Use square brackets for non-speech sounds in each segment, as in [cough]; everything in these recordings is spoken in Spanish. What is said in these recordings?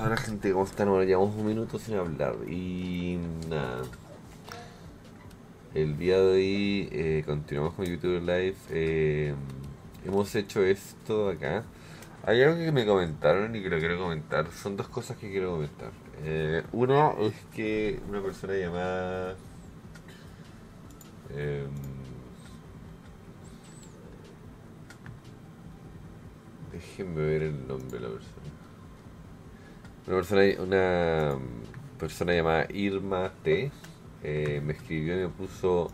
Ahora gente, ¿cómo están? Bueno, llevamos un minuto sin hablar y nada. El día de hoy eh, continuamos con YouTube Live. eh, hemos hecho esto acá. Hay algo que me comentaron y que lo quiero comentar. Son dos cosas que quiero comentar. Eh, una es que una persona llamada... em, déjenme ver el nombre de la persona. Una persona, una persona llamada Irma T eh, me escribió y me puso,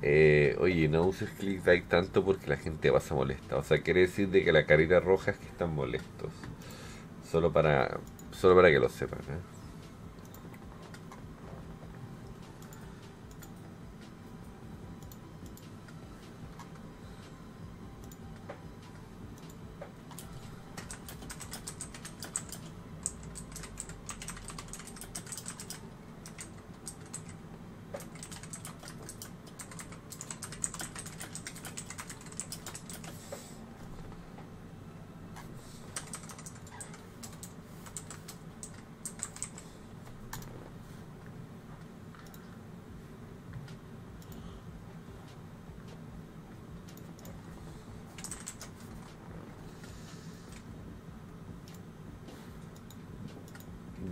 eh, oye, no uses clickbait tanto porque la gente pasa molesta. O sea, quiere decir de que la carita roja es que están molestos. Solo para, solo para que lo sepan. ¿eh?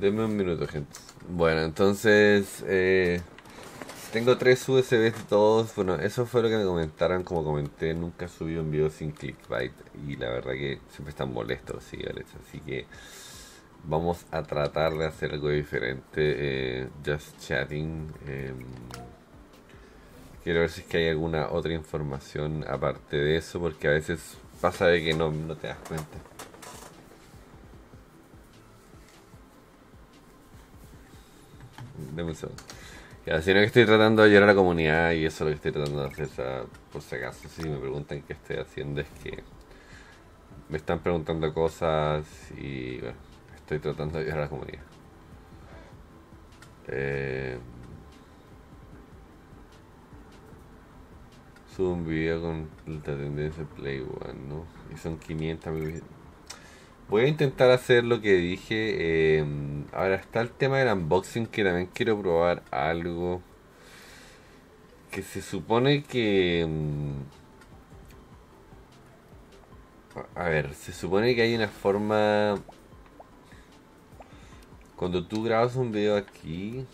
Denme un minuto, gente. Bueno, entonces eh, tengo tres USBs todos. Bueno, eso fue lo que me comentaron. Como comenté, nunca subí un video sin clickbait. Y la verdad que siempre están molestos los seguidores. Así que vamos a tratar de hacer algo diferente. eh, just chatting. em, quiero ver si es que hay alguna otra información aparte de eso. Porque a veces pasa de que no, no te das cuenta. Segundo. Ya, sino que estoy tratando de ayudar a la comunidad y eso es lo que estoy tratando de hacer. o sea, por si acaso, si me preguntan qué estoy haciendo, es que me están preguntando cosas y bueno, estoy tratando de ayudar a la comunidad. Eh, subo un video con la tendencia Play One, ¿no? Y son 500 mil Voy a intentar hacer lo que dije. eh, ahora está el tema del unboxing que también quiero probar algo. Que se supone que... mm, A ver, se supone que hay una forma... Cuando tú grabas un video aquí...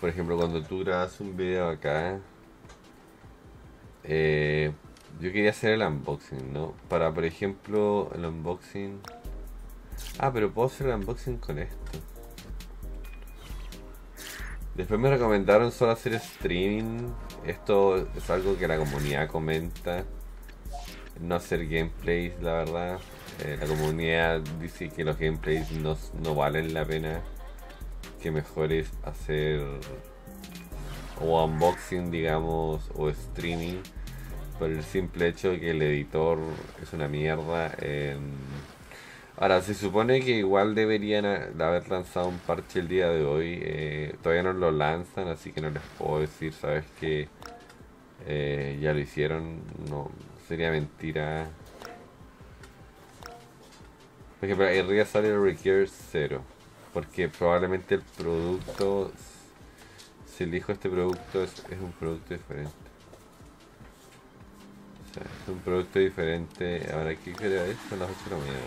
Por ejemplo, cuando tú grabas un video acá... Eh, yo quería hacer el unboxing, ¿no? Para, por ejemplo, el unboxing... Ah, pero puedo hacer el unboxing con esto. Después me recomendaron solo hacer streaming. Esto es algo que la comunidad comenta. No hacer gameplays, la verdad. Eh, la comunidad dice que los gameplays no, no valen la pena. Que mejor es hacer o unboxing, digamos, o streaming. Por el simple hecho de que el editor es una mierda. em, Ahora, se supone que igual deberían haber lanzado un parche el día de hoy. eh, todavía no lo lanzan, así que no les puedo decir, sabes que eh, ya lo hicieron. No, sería mentira. Por ejemplo, el Real Salary Requires 0. Porque probablemente el producto, si elijo este producto, es, es un producto diferente. Es un producto diferente. Ahora, ¿qué hora es? Son las 8 de la mañana.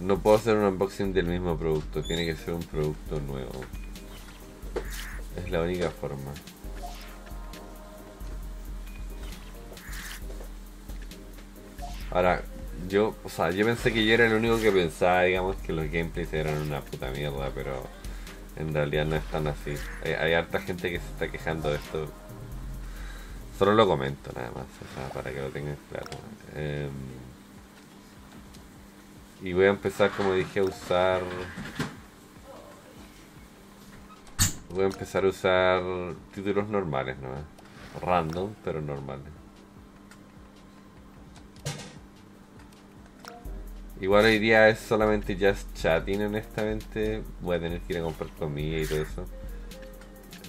¿no? No puedo hacer un unboxing del mismo producto, tiene que ser un producto nuevo. Es la única forma. Ahora, yo, o sea, yo pensé que yo era el único que pensaba, digamos, que los gameplays eran una puta mierda, pero en realidad no es tan así. Hay, harta gente que se está quejando de esto. Solo lo comento nada más, o sea, para que lo tengan claro. Em, y voy a empezar, como dije, a usar... Voy a empezar a usar títulos normales, ¿no? Random, pero normales. Igual hoy día es solamente just chatting, honestamente. Voy a tener que ir a comprar comida y todo eso.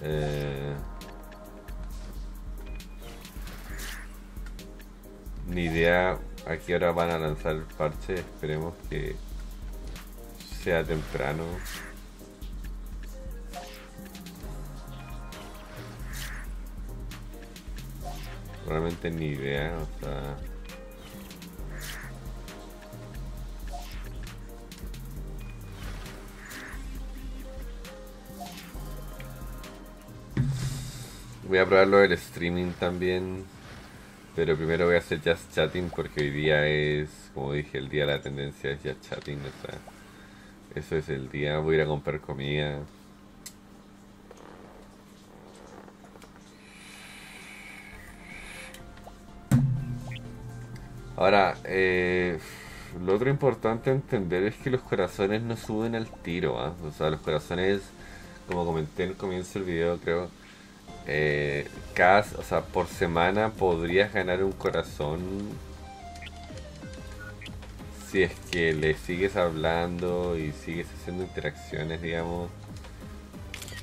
Eh, Ni idea a qué hora van a lanzar el parche. Esperemos que sea temprano. Realmente ni idea, o sea... Voy a probar lo del streaming también. Pero primero voy a hacer just chatting porque hoy día es, como dije, el día de la tendencia es just chatting. O sea, eso es el día. Voy a ir a comprar comida. Ahora, eh, lo otro importante a entender es que los corazones no suben al tiro. ¿ah? O sea, los corazones, como comenté en el comienzo del video, creo eh, cada, o sea, por semana podrías ganar un corazón si es que le sigues hablando y sigues haciendo interacciones, digamos.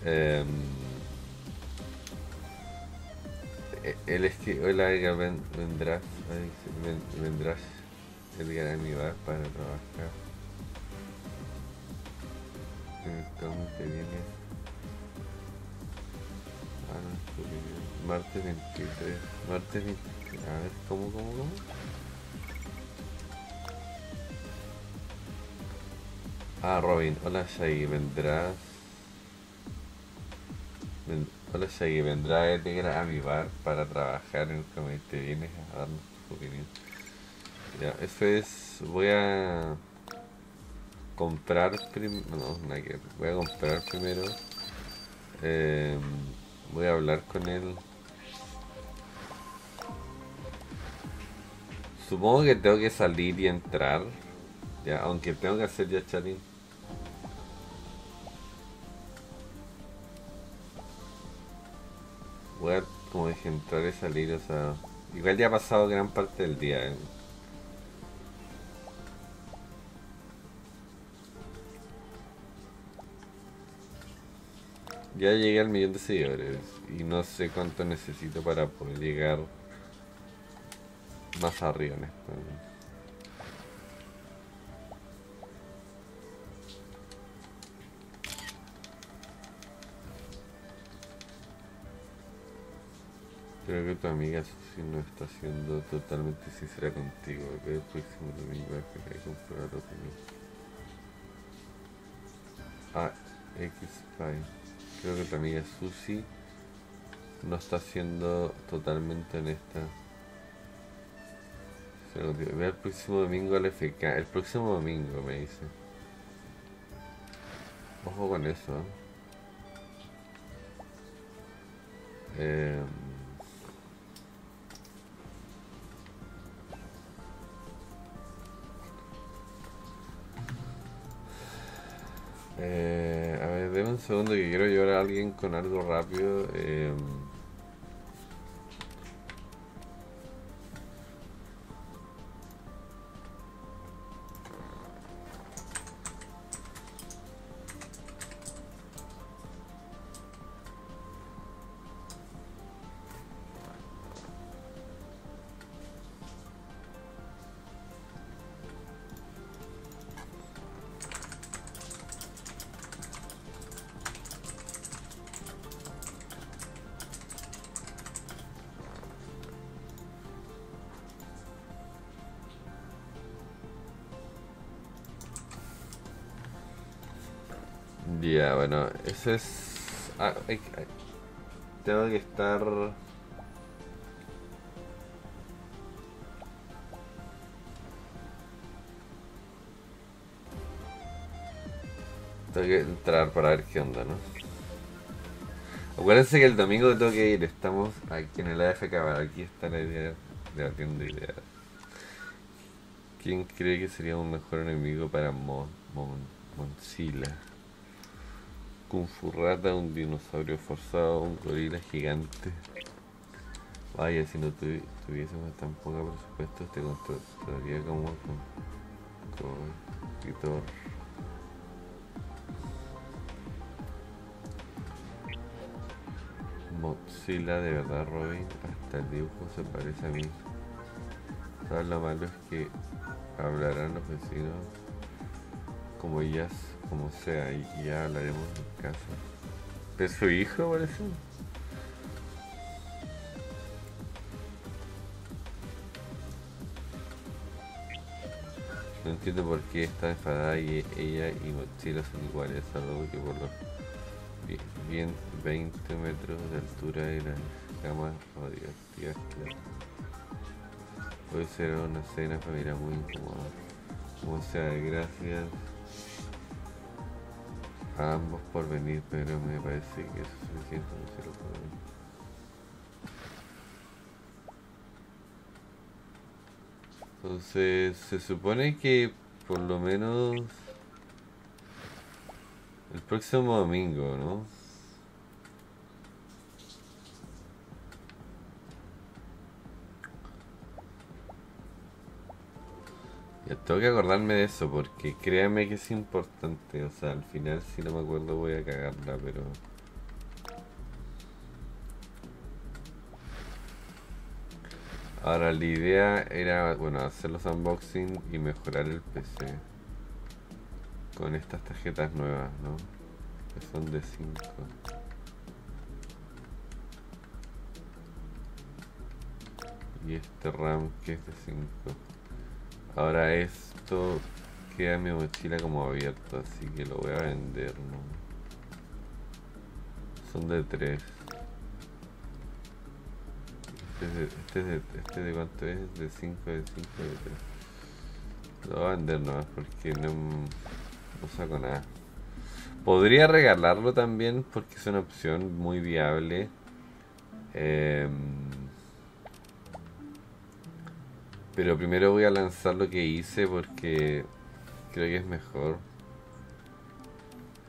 Eh, él es que, vendrás, vendrás Edgar a mi bar para trabajar. ¿Cómo te viene? Martes 23. Martes 23. A ver, ¿cómo, cómo, cómo? Ah, Robin. Hola, Shaggy. ¿Vendrás? Hola, Shaggy. ¿Vendrá Edgar a mi bar para trabajar en el te vienes a darnos tu opinión? Ya, eso es... Voy a... Comprar primero... No, nada que Voy a comprar primero... Eh, Voy a hablar con él. Supongo que tengo que salir y entrar. Ya, aunque tengo que hacer ya chatting. Voy a, como entrar y salir, o sea... Igual ya ha pasado gran parte del día. ¿eh? Ya llegué al millón de seguidores y no sé cuánto necesito para poder llegar más arriba en esto. Creo que tu amiga Susi no está siendo totalmente sincera contigo. El próximo domingo que comprobar opinión. Ah, X-Spy. Creo que tu amiga Susi no está siendo totalmente honesta. Ve el próximo domingo al FK. El próximo domingo me dice. Ojo con eso. Eh, Eh, déme un segundo que quiero llevar a alguien con algo rápido. Eh, bueno, ese es... Ah, tengo que estar... Tengo que entrar para ver qué onda, ¿no? Acuérdense que el domingo tengo que ir, estamos aquí en el AFK, aquí está la idea debatiendo ideas. ¿Quién cree que sería un mejor enemigo para Mon, Mon, un furrata, un dinosaurio forzado, un gorila gigante. Vaya, si no tuviésemos tan poca presupuesto, te contrataría como compositor. Mozilla, de verdad, Robin, hasta el dibujo se parece a mí. ¿Sabes lo malo es que hablarán los vecinos como ellas, como sea, y ya hablaremos en casa. ¿Es su hijo, parece? No entiendo por qué está enfadada y ella y Mochila son iguales, salvo que por los bien 20 metros de altura y las camas o divertidas, claro. Puede ser una cena familiar muy incómoda. Como sea, gracias a ambos por venir, pero me parece que eso es suficiente, no se lo puedo Entonces, se supone que por lo menos el próximo domingo, ¿no? Tengo que acordarme de eso porque créame que es importante. O sea, al final si no me acuerdo voy a cagarla, pero... Ahora la idea era, bueno, hacer los unboxing y mejorar el PC con estas tarjetas nuevas, ¿no? Que son de 5. Y este RAM que es de 5. Ahora esto queda en mi mochila como abierto, así que lo voy a vender. Son de 3. Este, este, de, este de cuánto es? De 5, de 5, de 3. Lo voy a vender nomás porque no, no saco nada. Podría regalarlo también porque es una opción muy viable. Eh, pero primero voy a lanzar lo que hice porque creo que es mejor.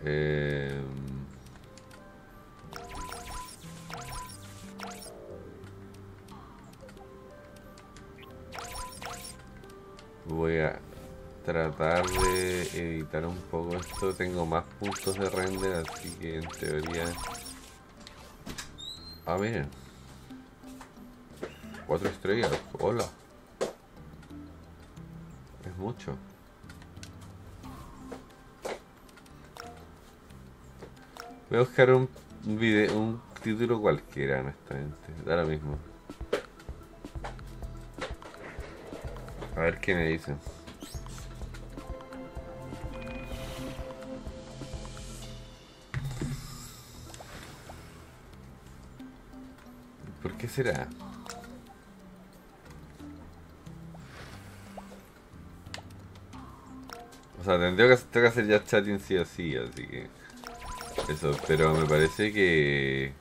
Eh, voy a tratar de editar un poco esto. Tengo más puntos de render, así que en teoría... Ah, miren. Cuatro estrellas. Hola. Mucho. Voy a buscar un video, un título cualquiera, honestamente. Da lo mismo. A ver qué me dicen. ¿Por qué será? Sea, tendría que, que hacer ya chatting sí o sí, así que... Eso, pero me parece que...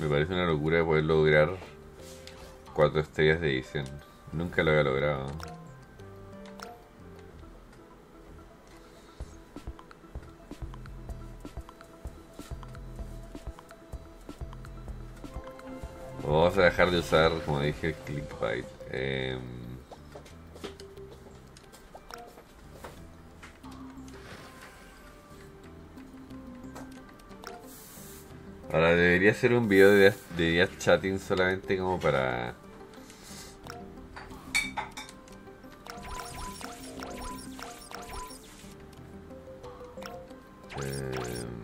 Me parece una locura poder lograr cuatro estrellas de edición. Nunca lo había logrado. Vamos a dejar de usar, como dije, clickbait. Eh, Ahora debería ser un video de, de chatting solamente como para... Eh...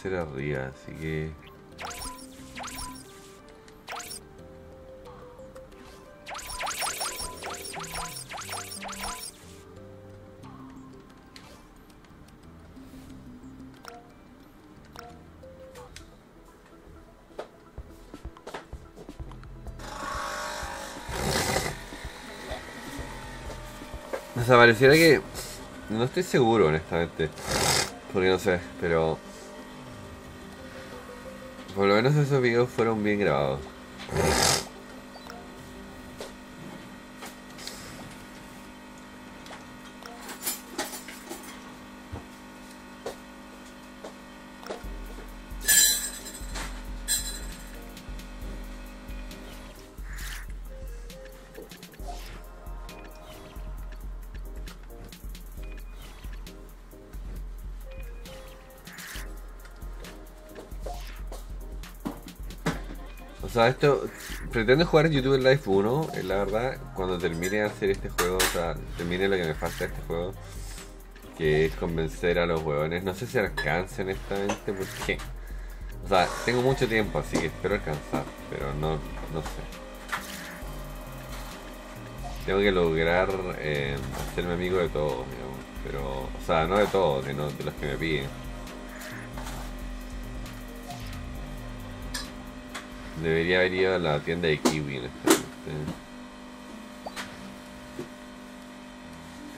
ser arriba, así que... O sea, pareciera que... No estoy seguro, honestamente. Porque no sé, pero... Por lo menos esos videos fueron bien grabados. Sea, esto. Pretendo jugar en YouTube Live 1, eh, la verdad, cuando termine de hacer este juego, o sea, termine lo que me falta de este juego, que es convencer a los huevones. No sé si alcance honestamente, porque. O sea, tengo mucho tiempo, así que espero alcanzar, pero no, no sé. Tengo que lograr eh, hacerme amigo de todos, digamos. Pero, o sea, no de todos, de los que me piden. Debería haber ido a la tienda de Kiwi en este momento.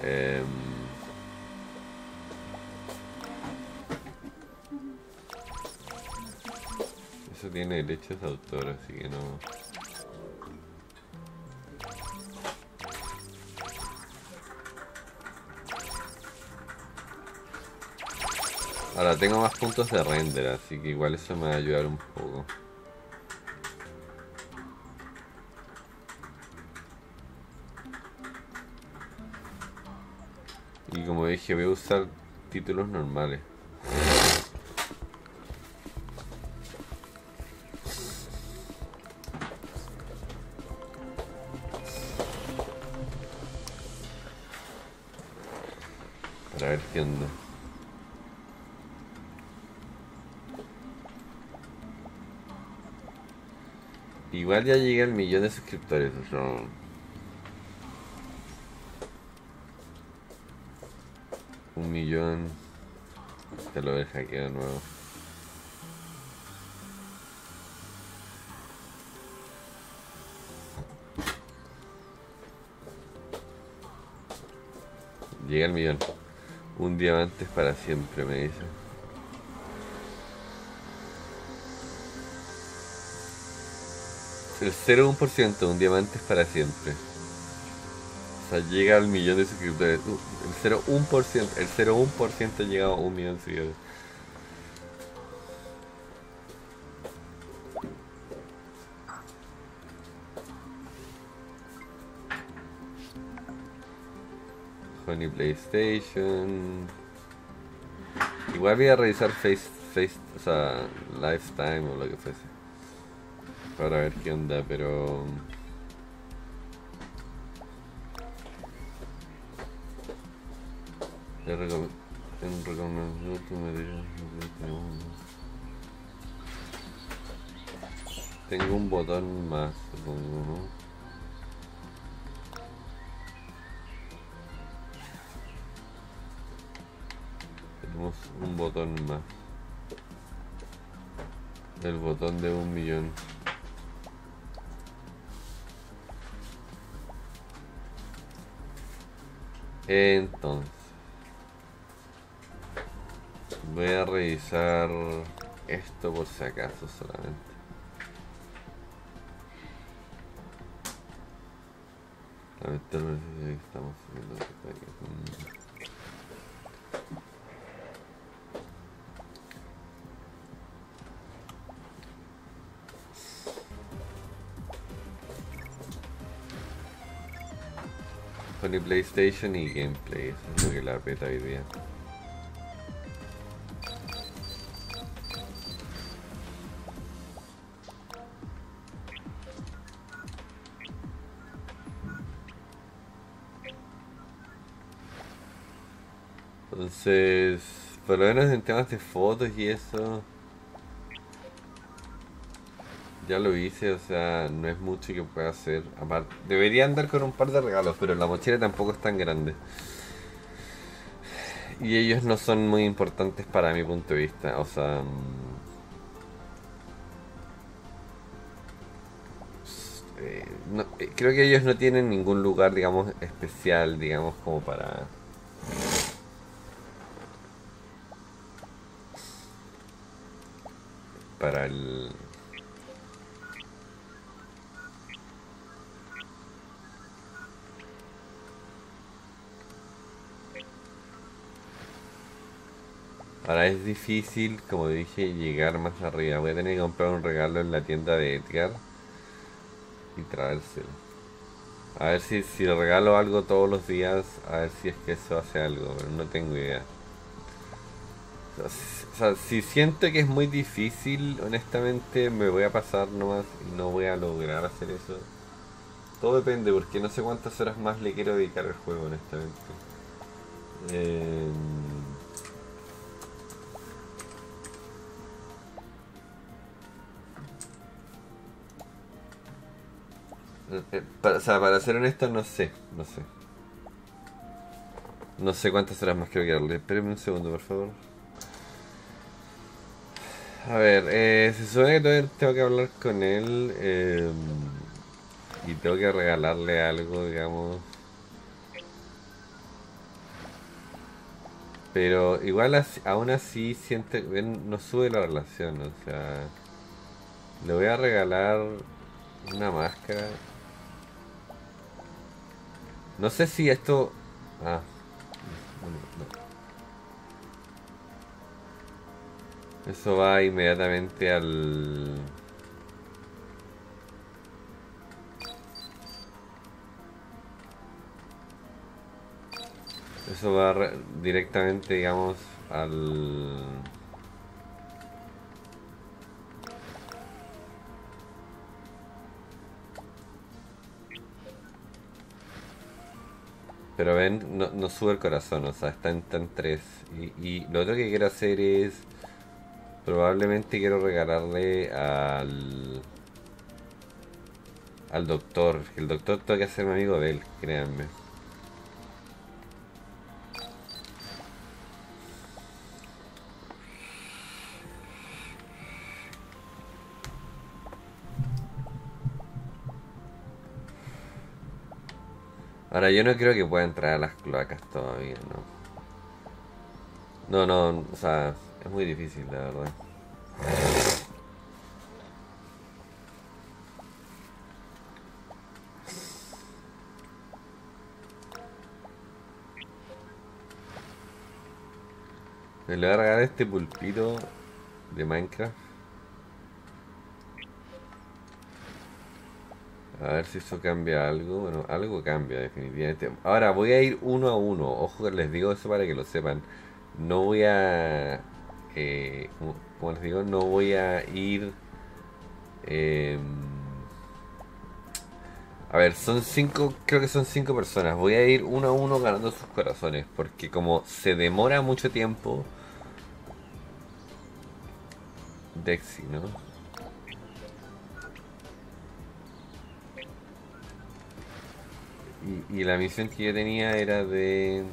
Eh, eso tiene derechos de autor, así que no. Ahora tengo más puntos de render, así que igual eso me va a ayudar un poco. Dije, voy a usar títulos normales. Para ver qué onda. Igual ya llegué al millón de suscriptores, o. Un millón. Te lo deja aquí de nuevo. Llega el millón. Un diamante para siempre, me dice. El 0,1%, un diamante es para siempre. Sea, llega al millón de suscriptores. Uh, el 0,1%, el 0,1% ha llegado a un millón de seguidores. Honey PlayStation. Igual voy a revisar Face, face, o sea, Lifetime o lo que fuese. Para ver qué onda, pero... Te recom en recomendación tu material. Tengo un botón más, supongo, ¿no? Tenemos un botón más. El botón de un millón. Entonces voy a revisar esto por si acaso solamente. Lamentablemente estamos subiendo Pone PlayStation y gameplay, eso es lo que la peta hoy día. Entonces, por lo menos en temas de fotos y eso, ya lo hice, o sea, no es mucho que pueda hacer. Aparte, debería andar con un par de regalos, pero la mochila tampoco es tan grande. Y ellos no son muy importantes para mi punto de vista, o sea... Mm, eh, eh, creo que ellos no tienen ningún lugar, digamos, especial, digamos, como para... Para el... Ahora es difícil, como dije, llegar más arriba. Voy a tener que comprar un regalo en la tienda de Edgar y traérselo. A ver si, si regalo algo todos los días, a ver si es que eso hace algo, pero no tengo idea. O sea, si siento que es muy difícil, honestamente me voy a pasar nomás y no voy a lograr hacer eso. Todo depende, porque no sé cuántas horas más le quiero dedicar al juego, honestamente. Eh... Eh, o sea, para ser honesto, no sé, no sé. No sé cuántas horas más quiero quedarle. Espérenme un segundo, por favor. A ver, eh, se supone que tengo que hablar con él eh, y tengo que regalarle algo, digamos. Pero igual aún así siente, no sube la relación, o sea, le voy a regalar una máscara no sé si esto... Ah. Eso va inmediatamente al... Eso va directamente, digamos, al... Pero ven, no, sube el corazón, o sea, está en, tan tres. Y, lo otro que quiero hacer es. Probablemente quiero regalarle al. al doctor. El doctor tengo que ser amigo de él, créanme. Ahora, yo no creo que pueda entrar a las cloacas todavía, ¿no? No, no, o sea, es muy difícil, la verdad. Le voy a regalar este pulpito de Minecraft. A ver si eso cambia algo. Bueno, algo cambia definitivamente. Ahora voy a ir uno a uno. Ojo que les digo eso para que lo sepan. No voy a... Eh, como, les digo, no voy a ir... Em, a ver, son cinco, creo que son cinco personas. Voy a ir uno a uno ganando sus corazones. Porque como se demora mucho tiempo... Dexy, ¿no? Y, la misión que yo tenía era de...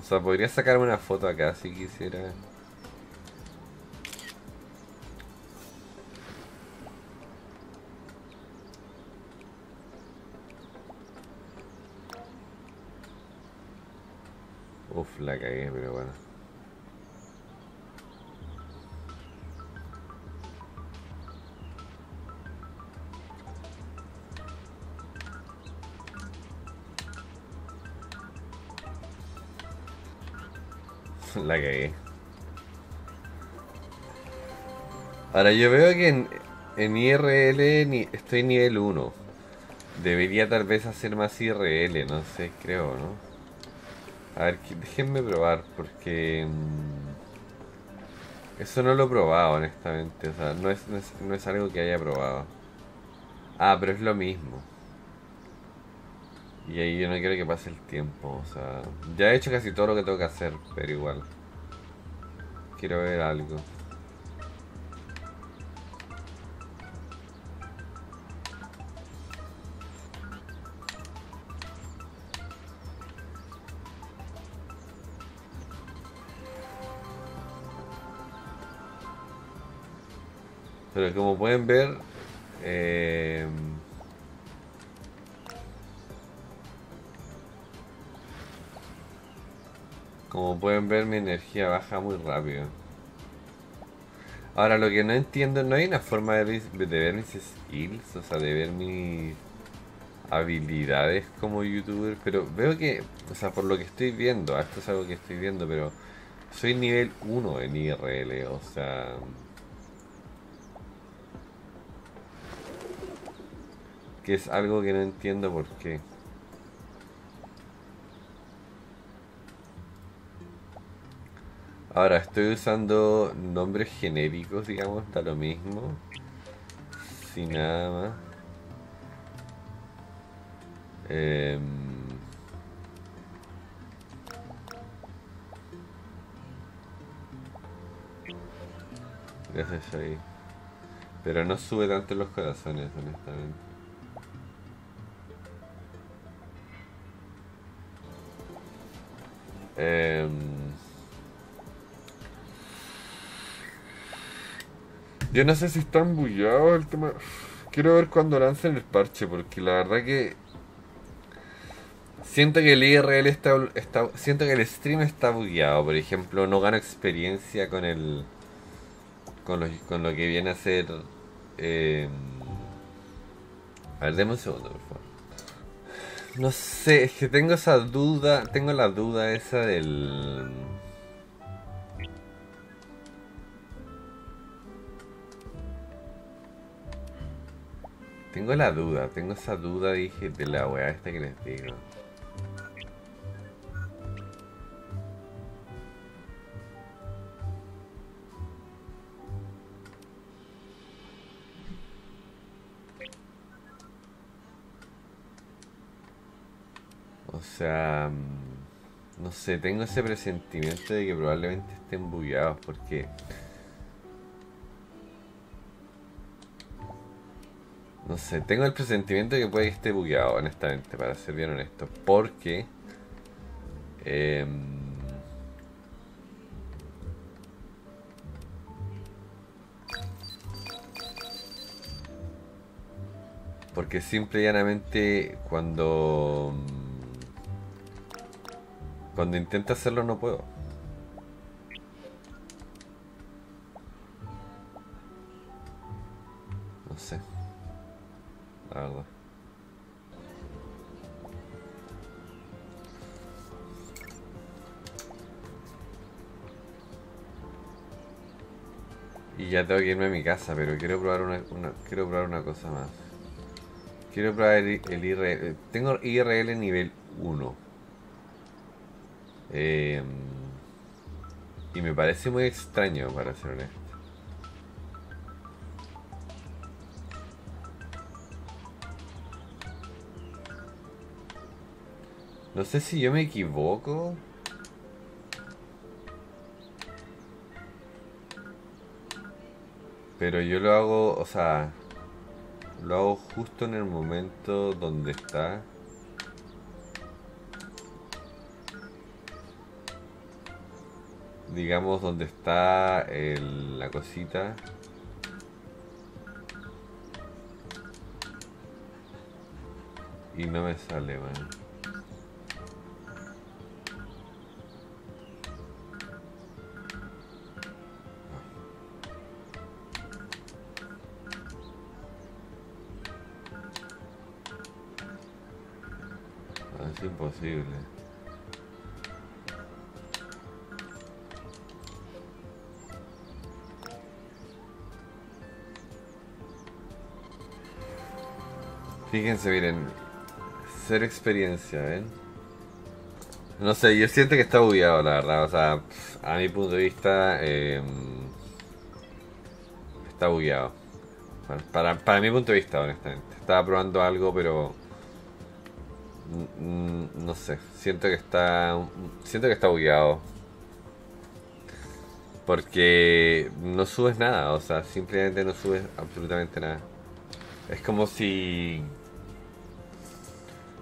O sea, podría sacarme una foto acá si quisiera. Uf, la cagué, pero bueno. La cagué. Ahora yo veo que en, en IRL ni, estoy nivel 1. Debería tal vez hacer más IRL, no sé, creo, ¿no? A ver, déjenme probar, porque... Mm, eso no lo he probado, honestamente. O sea, no es, no es, no es algo que haya probado. Ah, pero es lo mismo. Y ahí yo no quiero que pase el tiempo, o sea, ya he hecho casi todo lo que tengo que hacer, pero igual. Quiero ver algo. Pero como pueden ver, eh, como pueden ver mi energía baja muy rápido. Ahora lo que no entiendo, no hay una forma de, ver mis skills, o sea, de ver mis habilidades como youtuber, pero veo que, o sea, por lo que estoy viendo, esto es algo que estoy viendo, pero soy nivel 1 en IRL, o sea... Que es algo que no entiendo por qué. Ahora estoy usando nombres genéricos, digamos, está lo mismo. Sin nada más. Gracias ahí. Pero no sube tanto los corazones, honestamente. Eh, yo no sé si está embullado el tema. Quiero ver cuando lancen el parche, porque la verdad que Siento que el IRL está, Siento que el stream está bugueado. Por ejemplo, no gano experiencia con el con lo, que viene a ser... Eh... A ver, déme un segundo, por favor. No sé, es que tengo esa duda, tengo la duda esa del... Tengo la duda, tengo esa duda, dije, de la weá esta que les digo. O sea, mm, no sé, tengo ese presentimiento de que probablemente estén bugueados porque... No sé, tengo el presentimiento de que puede que esté bugueado, honestamente, para ser bien honesto. Porque... Eh, porque simple y llanamente cuando cuando intento hacerlo no puedo. Y ya tengo que irme a mi casa, pero quiero probar una, quiero probar una cosa más. Quiero probar el, el IRL. Tengo IRL nivel 1. Eh, y me parece muy extraño, para ser honesto. No sé si yo me equivoco. Pero yo lo hago, o sea, lo hago justo en el momento donde está. digamos donde está el, la cosita y no me sale man es imposible Fíjense, miren. Ser experiencia, ¿ven? No sé, yo siento que está bugueado, la verdad. O sea, a mi punto de vista, eh, está bugueado. Para, para mi punto de vista, honestamente. Estaba probando algo, pero... No sé, siento que está... Siento que está bugueado. Porque no subes nada, o sea, simplemente no subes absolutamente nada. Es como si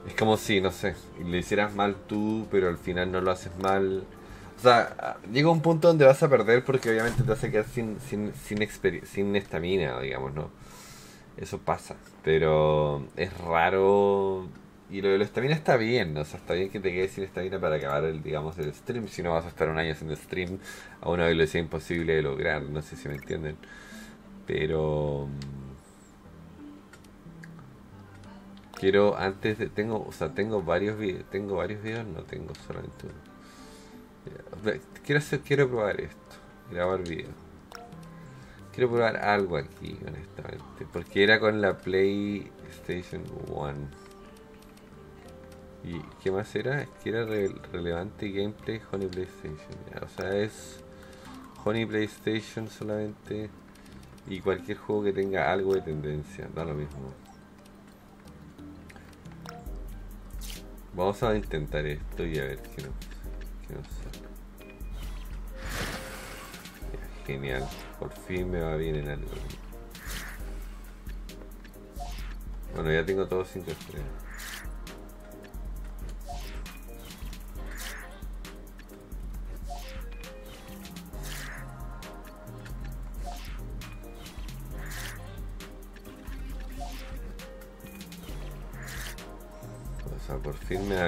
es como si, no sé, le hicieras mal tú, pero al final no lo haces mal. O sea, llega un punto donde vas a perder porque obviamente te vas a quedar sin, sin, sin, sin estamina, digamos, ¿no? Eso pasa. Pero es raro. Y lo de la estamina está bien, o sea, está bien que te quedes sin estamina para acabar el, digamos, el stream. Si no vas a estar un año haciendo stream a una velocidad imposible de lograr, no sé si me entienden. Pero. Quiero antes de tengo, o sea, tengo varios videos, tengo varios videos, no tengo solamente uno. Quiero quiero probar esto, grabar video. Quiero probar algo aquí, honestamente, porque era con la PlayStation 1. ¿Y qué más era? que era relevante gameplay Honey PlayStation. O sea, es Honey PlayStation solamente y cualquier juego que tenga algo de tendencia, da lo mismo. Vamos a intentar esto y a ver qué nos, qué nos sale. genial, por fin me va bien en algo. Bueno, ya tengo todos 5 estrellas.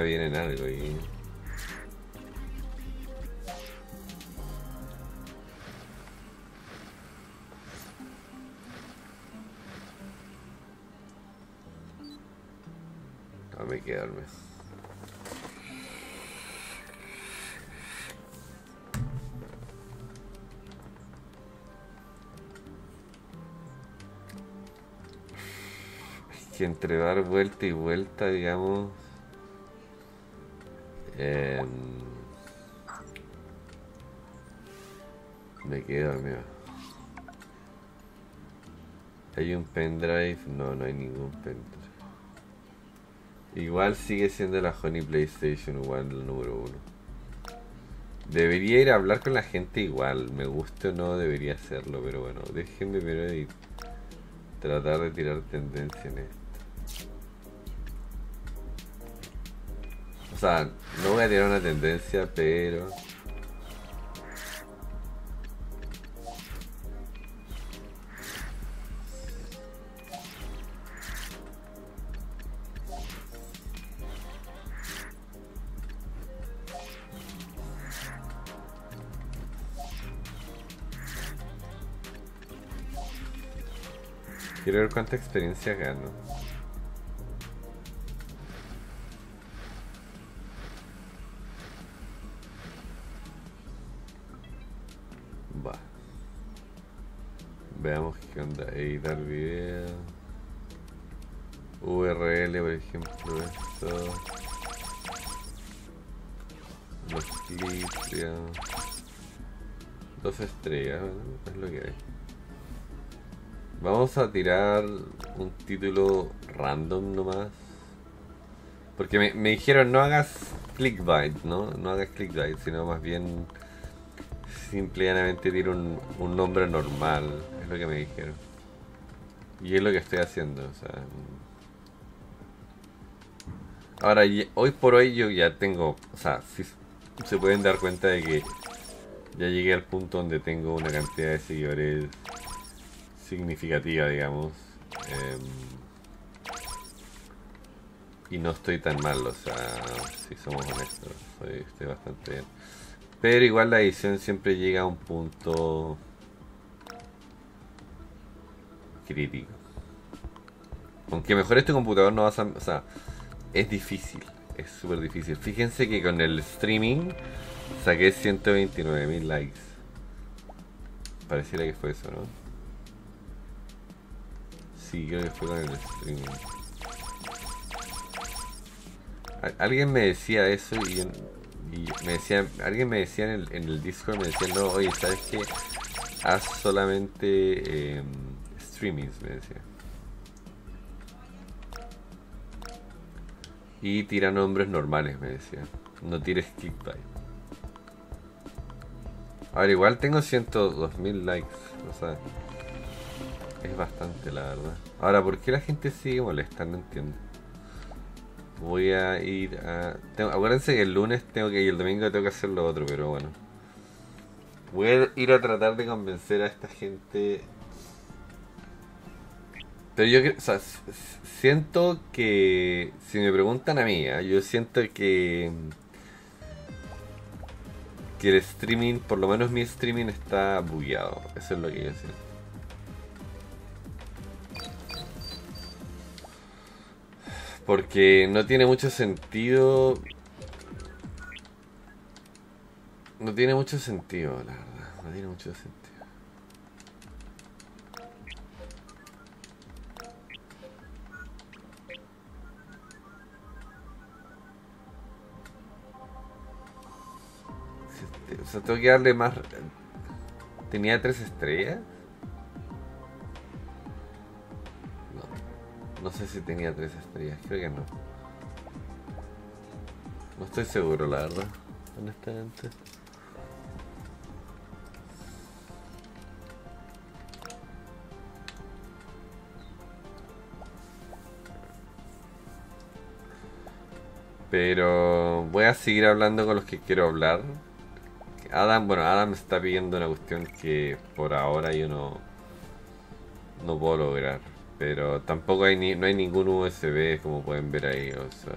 Bien en algo y... Déjame quedarme. que entre dar vuelta y vuelta, digamos, me quedo, amigo. ¿Hay un pendrive? No, no hay ningún pendrive. Igual sigue siendo la Honey PlayStation igual el número uno. Debería ir a hablar con la gente igual, me guste o no, debería hacerlo, pero bueno, déjenme primero y tratar de tirar tendencia en esto. O sea, no voy a tirar una tendencia, pero... Quiero ver cuánta experiencia gano. Editar video. URL por ejemplo esto. Los clips dos estrellas es lo que hay. Vamos a tirar un título random nomás. Porque me, dijeron no hagas clickbait no no hagas clickbait sino más bien simplemente tira un, un nombre normal es lo que me dijeron y es lo que estoy haciendo, sea. Ahora, hoy por hoy yo ya tengo, o sea, si se pueden dar cuenta de que ya llegué al punto donde tengo una cantidad de seguidores significativa, digamos. Em, y no estoy tan mal, o sea, si somos honestos, estoy bastante bien. Pero igual la edición siempre llega a un punto crítico. Aunque mejor este computador no vas a... O sea, es difícil. Es súper difícil. Fíjense que con el streaming saqué 129.000 likes. Pareciera que fue eso, ¿no? Sí, creo que fue con el streaming. Alguien me decía eso y, me decía, alguien me decía en el, en el Discord, me decía, no, oye, ¿sabes qué? Haz solamente... Eh, streamings, me decía. Y tira nombres normales, me decía. No tires clickbait. A ver, igual tengo 102.000 likes. O sea, es bastante, la verdad. Ahora, ¿por qué la gente sigue molestando? No entiendo. Voy a ir a... Tengo... Acuérdense que el lunes tengo que ir, el domingo tengo que hacer lo otro, pero bueno. Voy a ir a tratar de convencer a esta gente. Pero yo o sea, siento que, si me preguntan a mí, ¿eh? yo siento que que el streaming, por lo menos mi streaming está bugueado. Eso es lo que yo siento. Porque no tiene mucho sentido. No tiene mucho sentido, la verdad. No tiene mucho sentido. O sea, tengo que darle más. ¿Tenía tres estrellas? No. No sé si tenía tres estrellas, creo que no. No estoy seguro, la verdad, honestamente. Pero voy a seguir hablando con los que quiero hablar. Adam, bueno, Adam está pidiendo una cuestión que por ahora yo no no puedo lograr, pero tampoco hay ni, no hay ningún USB como pueden ver ahí, o sea,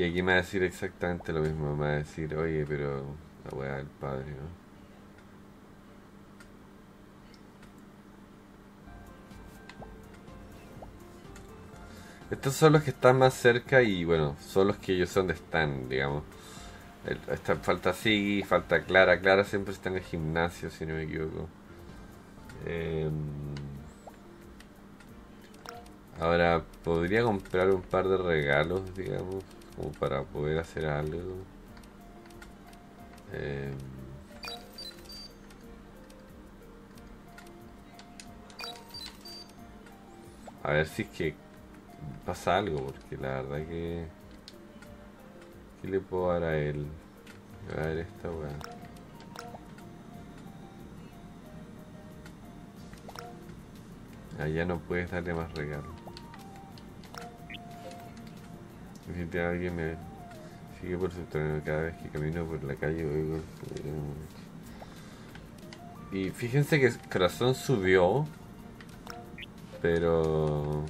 Y aquí me va a decir exactamente lo mismo, me va a decir, oye, pero la weá del padre, ¿no? Estos son los que están más cerca y bueno, son los que ellos son donde están, digamos. falta Siggy, falta Clara. Clara siempre está en el gimnasio, si no me equivoco. Em, ahora, podría comprar un par de regalos, digamos como para poder hacer algo. Eh, a ver si es que pasa algo, porque la verdad que... ¿Qué le puedo dar a él? A ver esta weá. Allá no puedes darle más regalos. Si alguien me sigue por su terreno cada vez que camino por la calle oigo y fíjense que corazón subió pero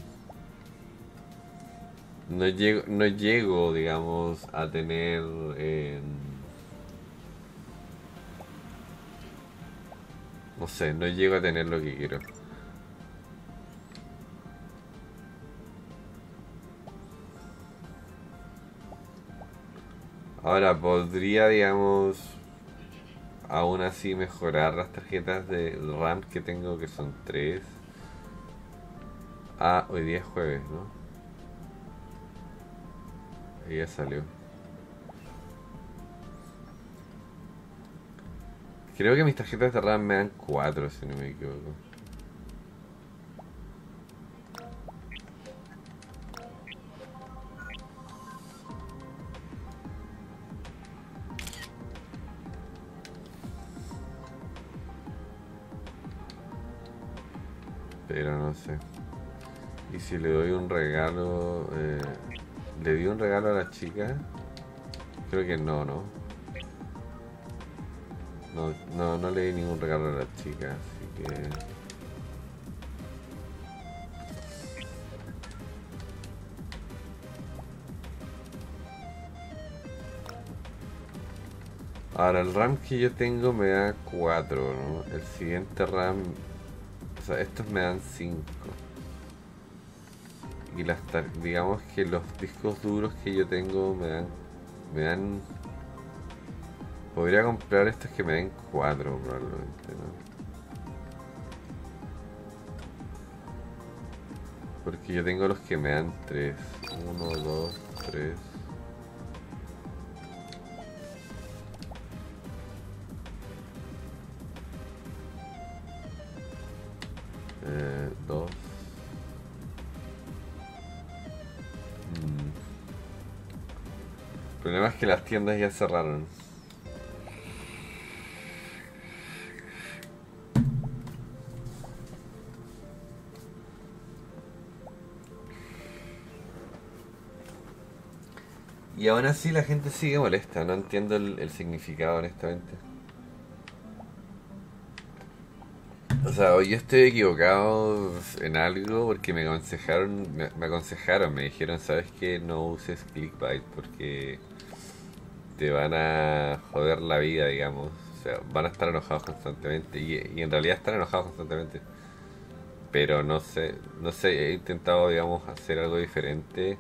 no llego no llego digamos a tener eh, no sé no llego a tener lo que quiero Ahora, podría, digamos, aún así mejorar las tarjetas de RAM que tengo, que son 3. Ah, hoy día es jueves, ¿no? Ahí ya salió. Creo que mis tarjetas de RAM me dan 4, si no me equivoco. Pero no sé. Y si le doy un regalo... Eh, ¿Le di un regalo a la chica? Creo que no, ¿no? No, no, no le di ningún regalo a la chica, así que... Ahora el RAM que yo tengo me da 4, ¿no? El siguiente RAM o sea, estos me dan 5. Y las digamos que los discos duros que yo tengo me dan. Me dan. Podría comprar estos que me den 4 probablemente, ¿no? Porque yo tengo los que me dan 3. 1, 2, 3. Dos. Mm. El problema es que las tiendas ya cerraron. Y aún así la gente sigue molesta, no entiendo el, el significado honestamente. O sea, yo estoy equivocado en algo porque me aconsejaron, me, aconsejaron, me dijeron, sabes que no uses clickbait porque te van a joder la vida, digamos. O sea, van a estar enojados constantemente y, y en realidad están enojados constantemente. Pero no sé, no sé, he intentado, digamos, hacer algo diferente.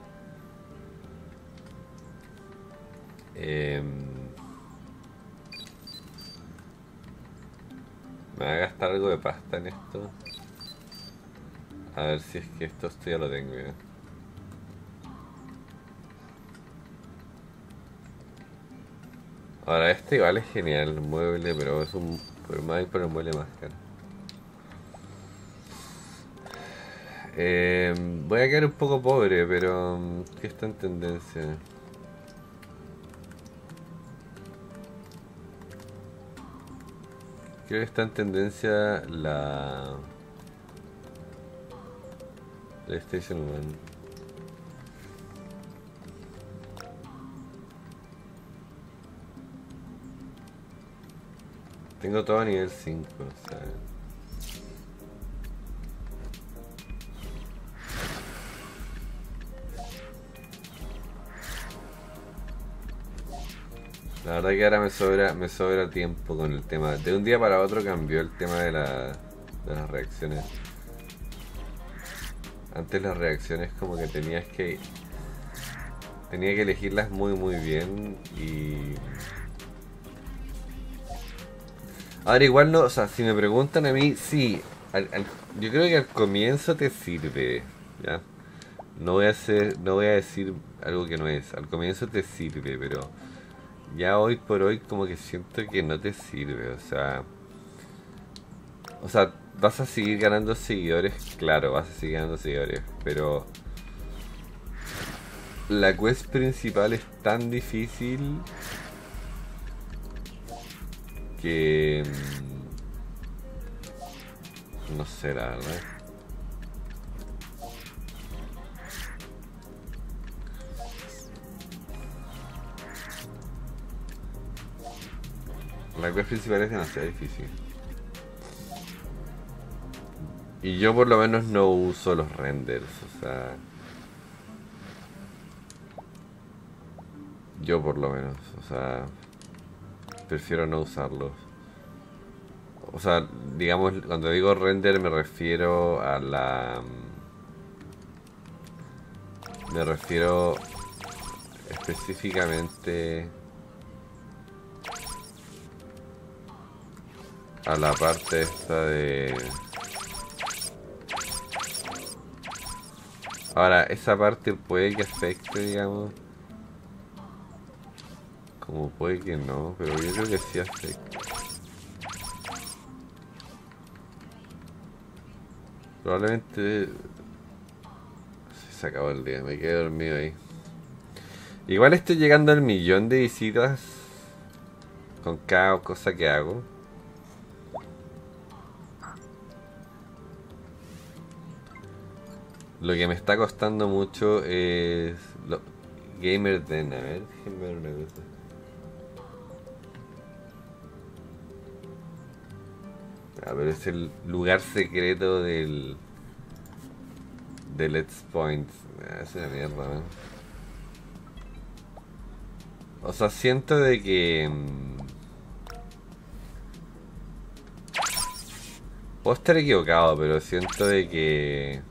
Em, me voy a gastar algo de pasta en esto. A ver si es que esto, esto ya lo tengo ya. Ahora este igual es genial, mueble, pero es un... Pero por el mueble más caro. Eh, voy a quedar un poco pobre, pero... ¿Qué está en tendencia? Creo que está en tendencia la... PlayStation One. Tengo todo a nivel 5, o sea... La verdad que ahora me sobra, me sobra tiempo con el tema. De un día para otro cambió el tema de, la, de las reacciones. Antes las reacciones como que tenías que... Tenía que elegirlas muy muy bien y... Ahora igual no, o sea, si me preguntan a mí, sí, yo creo que al comienzo te sirve, ¿ya? No voy a hacer, no voy a decir algo que no es, al comienzo te sirve, pero ya hoy por hoy como que siento que no te sirve, o sea, o sea, vas a seguir ganando seguidores, claro, vas a seguir ganando seguidores, pero la quest principal es tan difícil que mm, no sé la verdad. La quest principal es demasiado difícil. Y yo por lo menos no uso los renders, o sea... Yo por lo menos, o sea... Prefiero no usarlos. O sea, digamos, cuando digo render me refiero a la... Me refiero específicamente a la parte esta de... Ahora, esa parte puede que afecte, digamos. Como puede que no, pero yo creo que sí afecta. Probablemente... Se acabó el día, me quedé dormido ahí. Igual estoy llegando al millón de visitas con cada cosa que hago. Lo que me está costando mucho es... Lo... Gamer Den, a ver, déjenme ver una cosa. Ah, pero es el lugar secreto del... De Let's Point. Ah, es una mierda, ¿no? O sea, siento de que... mm, Puedo estar equivocado, pero siento de que...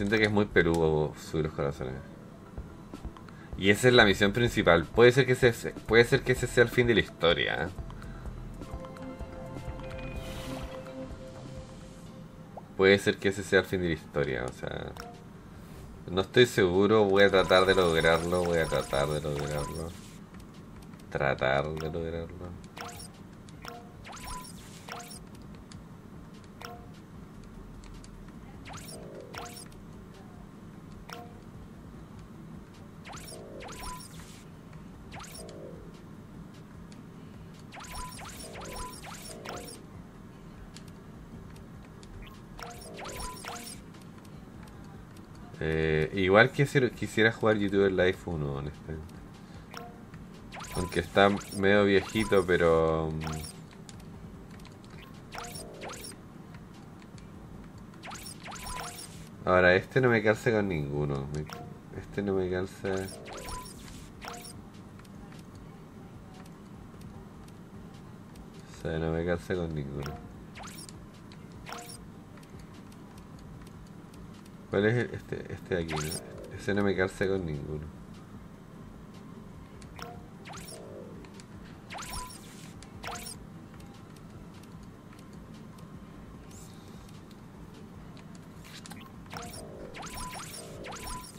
Siento que es muy peludo subir los corazones. Y esa es la misión principal. Puede ser que ese, puede ser que ese sea el fin de la historia. ¿eh? Puede ser que ese sea el fin de la historia, o sea... No estoy seguro, voy a tratar de lograrlo, voy a tratar de lograrlo. Tratar de lograrlo. Igual quisiera, quisiera jugar YouTuber Live 1, honestamente. Aunque está medio viejito, pero... Mm, ahora, este no me calza con ninguno. Este no me calza... O sea, no me calza con ninguno. ¿Cuál es este, este de aquí? No? Ese no me calza con ninguno.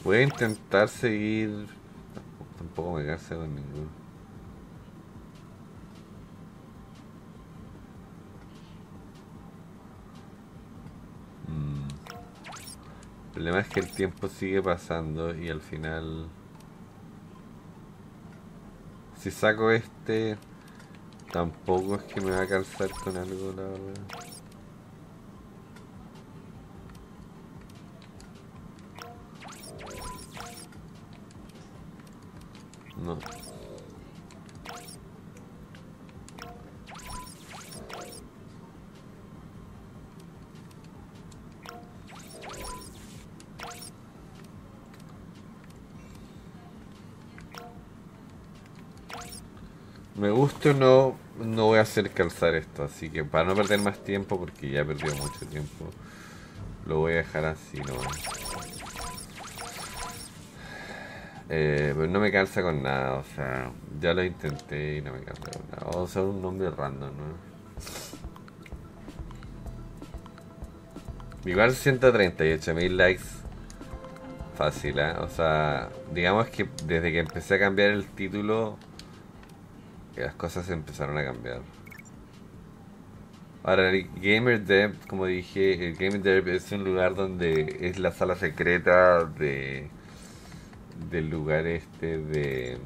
Voy a intentar seguir... Tampoco me calza con ninguno. Problema es que el tiempo sigue pasando y al final... Si saco este, tampoco es que me va a calzar con algo, la verdad. No. Me gusta o no, no voy a hacer calzar esto, así que para no perder más tiempo, porque ya he perdido mucho tiempo, lo voy a dejar así, no. Eh, pero no me calza con nada, o sea, ya lo intenté y no me calza con nada. Vamos a usar un nombre random, ¿no? Igual 138 mil likes. Fácil, ¿eh? O sea, digamos que desde que empecé a cambiar el título que las cosas empezaron a cambiar. Ahora, el Gamer Dev, como dije, el Gamer Dev es un lugar donde es la sala secreta de del lugar este de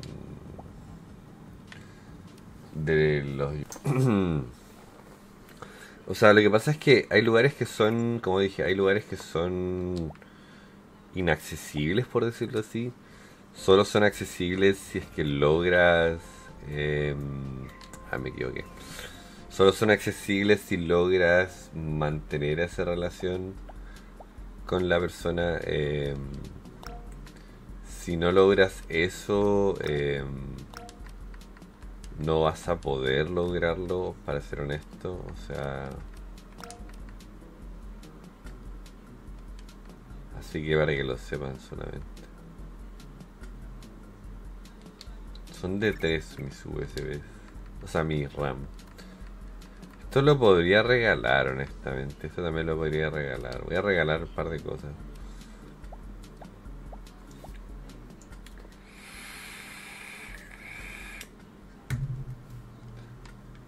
de los [clears throat] o sea lo que pasa es que hay lugares que son como dije hay lugares que son inaccesibles por decirlo así solo son accesibles si es que logras eh, ah, me equivoqué. Solo son accesibles si logras mantener esa relación con la persona. Em, si no logras eso, em, no vas a poder lograrlo, para ser honesto. O sea... Así que para que lo sepan solamente. Son de 3 mis USB. O sea, mi RAM. Esto lo podría regalar, honestamente. Esto también lo podría regalar. Voy a regalar un par de cosas.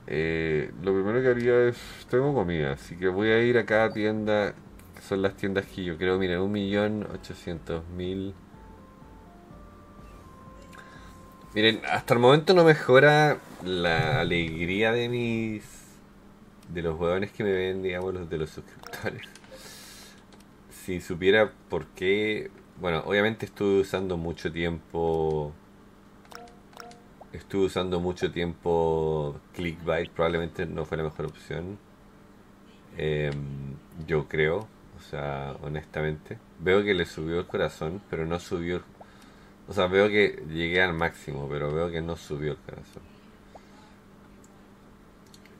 Eh, lo primero que haría es... Tengo comida, así que voy a ir a cada tienda. Son las tiendas que yo creo, mira, 1.800.000... Miren, hasta el momento no mejora la alegría de mis. de los huevones que me ven, digamos, los de los suscriptores. [laughs] Si supiera por qué. Bueno, obviamente estuve usando mucho tiempo. Estuve usando mucho tiempo Clickbait, probablemente no fue la mejor opción. Em, yo creo, o sea, honestamente. Veo que le subió el corazón, pero no subió o sea, veo que llegué al máximo, pero veo que no subió el corazón.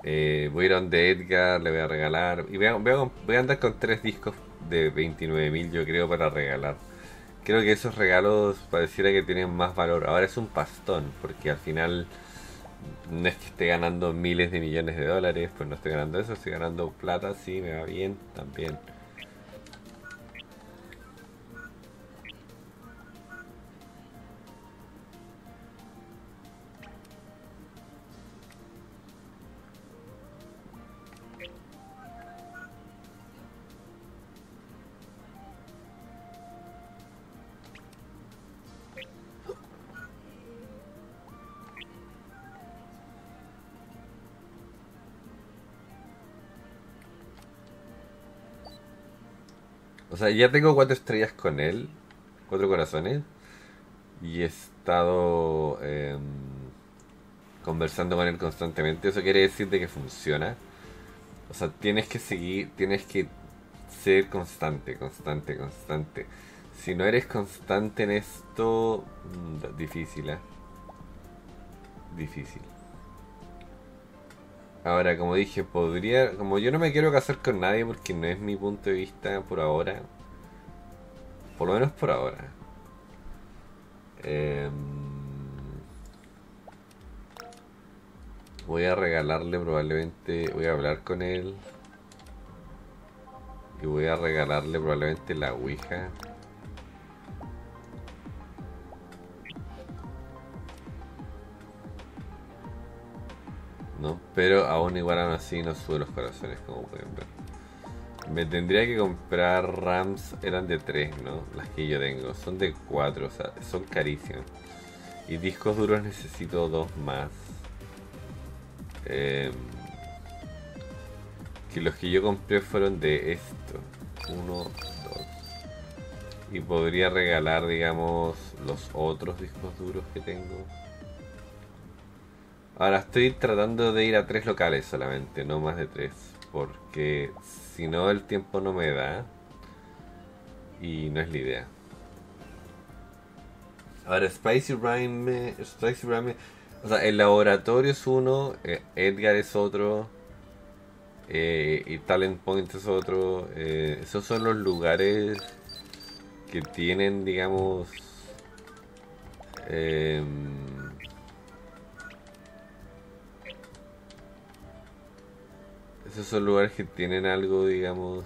Eh, voy a ir a donde Edgar, le voy a regalar. Y voy a, voy a, andar con tres discos de 29.000, yo creo, para regalar. Creo que esos regalos pareciera que tienen más valor. Ahora es un pastón, porque al final no es que esté ganando miles de millones de dólares, pues no estoy ganando eso, estoy ganando plata, sí, me va bien, también. O sea, ya tengo cuatro estrellas con él. cuatro corazones. Y he estado em, conversando con él constantemente. Eso quiere decir de que funciona. O sea, tienes que seguir, tienes que ser constante, constante, constante. Si no eres constante en esto, mm, difícil, ¿eh? Difícil. Ahora, como dije, podría. Como yo no me quiero casar con nadie porque no es mi punto de vista por ahora. Por lo menos por ahora. Em, voy a regalarle probablemente. Voy a hablar con él. Y voy a regalarle probablemente la Ouija. ¿No? Pero aún igual aún así no sube los corazones, como pueden ver. Me tendría que comprar RAMs, eran de 3, ¿no? Las que yo tengo. Son de 4, o sea, son carísimas. Y discos duros necesito dos más. Em, que los que yo compré fueron de esto. Uno, dos. Y podría regalar, digamos, los otros discos duros que tengo. Ahora estoy tratando de ir a tres locales solamente, no más de tres. Porque si no el tiempo no me da. Y no es la idea. Ahora Spicy Rhyme. Spicy Rhyme. O sea, el laboratorio es uno. Eh, Edgar es otro. Eh, y Talent Point es otro. Eh, esos son los lugares que tienen, digamos. Esos son lugares que tienen algo, digamos.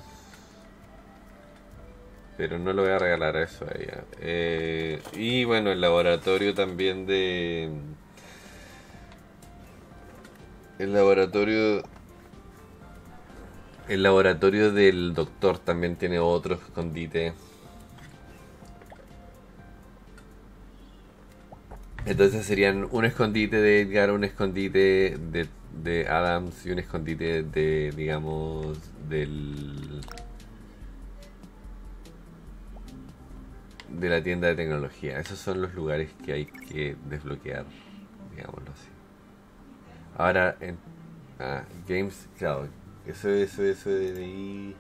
Pero no lo voy a regalar a eso a ella. Eh, y bueno, el laboratorio también de. El laboratorio. El laboratorio del doctor también tiene otro escondite. Entonces serían un escondite de Edgar, un escondite de de Adams y un escondite de, digamos, del... de la tienda de tecnología. Esos son los lugares que hay que desbloquear, digámoslo así. Ahora, en ah, Games, claro, eso, eso, eso de ahí...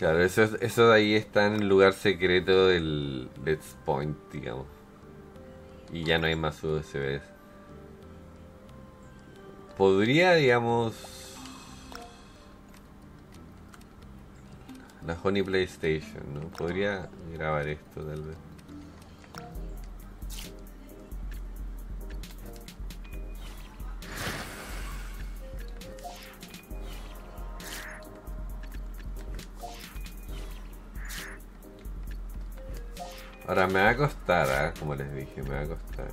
Claro, eso, eso de ahí está en el lugar secreto del Let's Point, digamos. Y ya no hay más USBs. Podría, digamos... La Honey PlayStation, ¿no? Podría grabar esto tal vez. Ahora me va a costar, ¿eh? como les dije, me va a costar.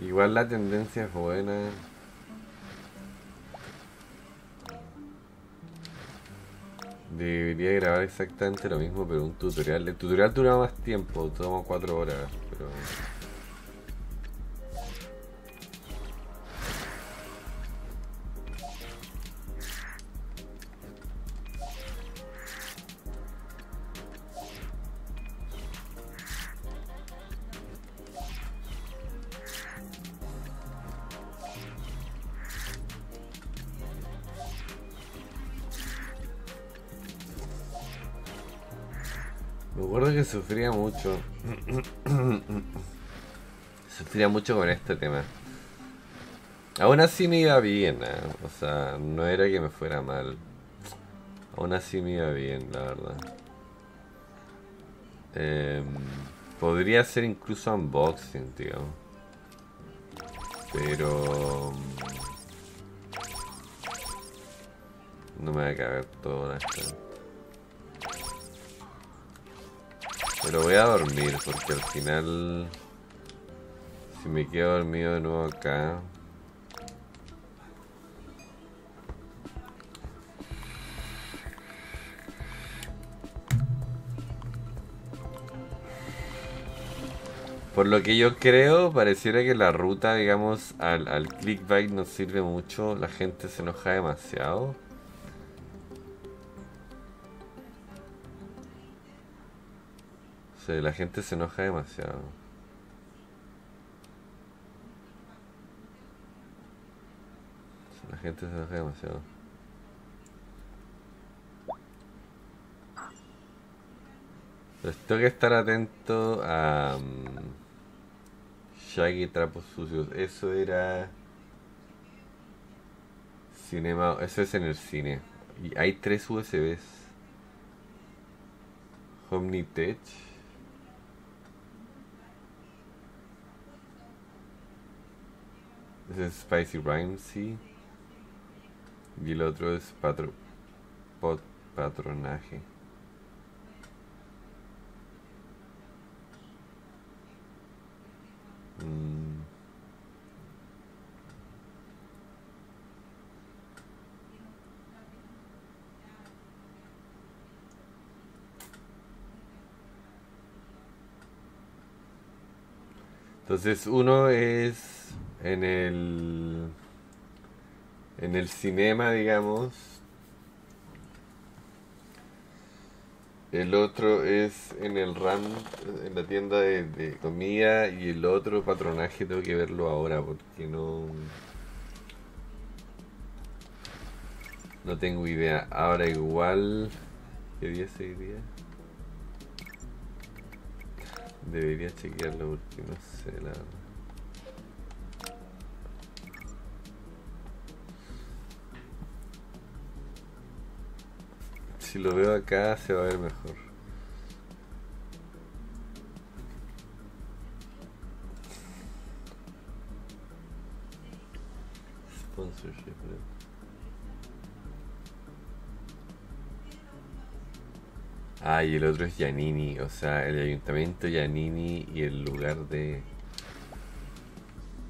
Igual la tendencia es buena. Debería grabar exactamente lo mismo, pero un tutorial. El tutorial dura más tiempo, toma 4 horas, pero... sufría mucho. sufría mucho con este tema. Aún así me iba bien, ¿eh? o sea, no era que me fuera mal. Aún así me iba bien, la verdad. Em, podría ser incluso unboxing, tío. Pero... No me va a caber todo esto. Pero voy a dormir porque al final... Si me quedo dormido de nuevo acá... Por lo que yo creo, pareciera que la ruta, digamos, al, clickbait nos sirve mucho. La gente se enoja demasiado. Sí, la gente se enoja demasiado. La gente se enoja demasiado. Tengo que estar atento a um, Shaggy Trapos Sucios. Eso era cinema. Eso es en el cine. Y hay tres USBs. Omnitech. Ese es Spicy Rhymes, sí. Y el otro es patro, pot, patronaje. Mm. Entonces uno es en el en el cinema, digamos. El otro es en el RAM, en la tienda de, comida. Y el otro patronaje tengo que verlo ahora porque no. No tengo idea. Ahora igual. ¿Qué día seguiría? Debería chequearlo porque no sé la. Si lo veo acá se va a ver mejor. Sponsorship. ¿eh? Ah, y el otro es Giannini, o sea, el ayuntamiento Giannini y el lugar de...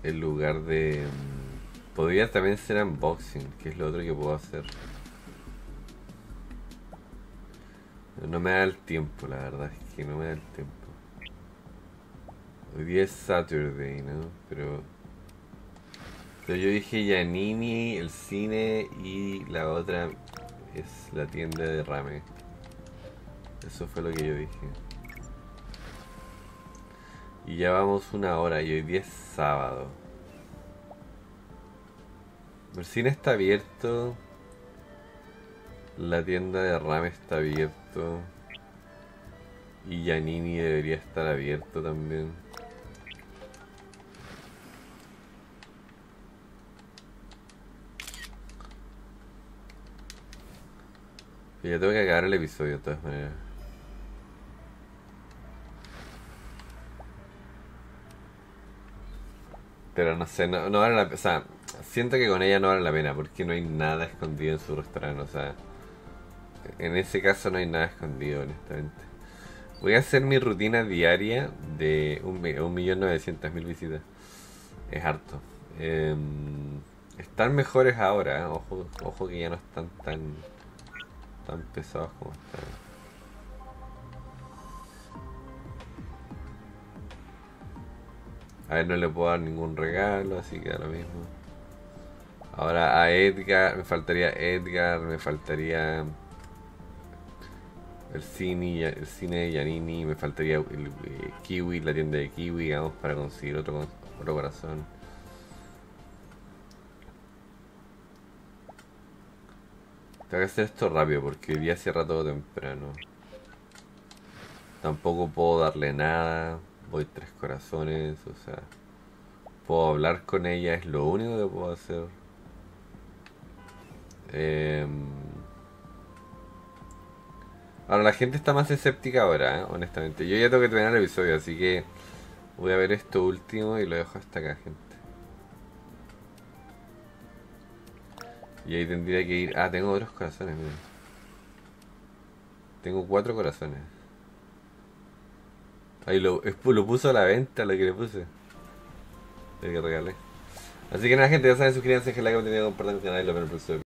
El lugar de... mm, Podría también ser unboxing, que es lo otro que puedo hacer. No me da el tiempo, la verdad es que no me da el tiempo. Hoy día es Saturday, ¿no? Pero... Pero yo dije Giannini, el cine y la otra es la tienda de rame. Eso fue lo que yo dije. Y ya vamos una hora y hoy día es sábado. El cine está abierto. La tienda de RAM está abierto. Y Yanini debería estar abierto también. Pero ya tengo que acabar el episodio de todas maneras. Pero no sé, no, no vale la pena. O sea, siento que con ella no vale la pena porque no hay nada escondido en su restaurante. O sea, en ese caso no hay nada escondido, honestamente. Voy a hacer mi rutina diaria de un mi- un millón novecientas mil visitas. Es harto. Em, están mejores ahora, ¿eh? ojo, que ya no están tan, tan pesados como estaban. A ver, no le puedo dar ningún regalo, así que da lo mismo. Ahora a Edgar, me faltaría Edgar, me faltaría el cine, el cine de Giannini, me faltaría el, eh, Kiwi, la tienda de Kiwi, digamos, para conseguir otro, otro corazón. Tengo que hacer esto rápido porque el día cierra todo temprano. Tampoco puedo darle nada. Voy tres corazones, o sea. Puedo hablar con ella, es lo único que puedo hacer. Em, Ahora la gente está más escéptica ahora, ¿eh? honestamente. Yo ya tengo que terminar el episodio, así que voy a ver esto último y lo dejo hasta acá, gente. Y ahí tendría que ir. Ah, tengo otros corazones, miren. Tengo cuatro corazones. Ahí lo, lo puso a la venta, lo que le puse. Lo que regalé. Así que nada, gente, ya saben, suscríbanse, que like, compartan, el canal y lo ven en el próximo